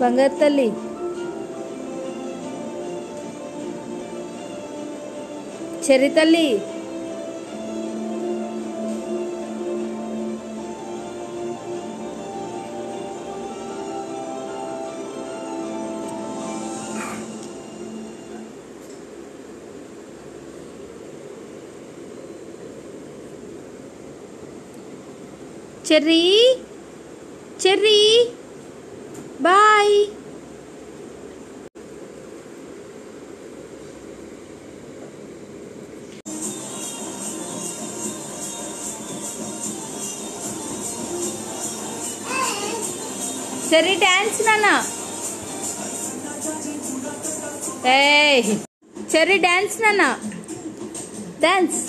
బంగారు తల్లి చెర్రి తల్లి చెర్రీ ಸರಿ ಡ್ಯಾನ್ಸ್ ನಾನ ಏಯ್ ಸರಿ ಡ್ಯಾನ್ಸ್ ನಾನ ಡ್ಯಾನ್ಸ್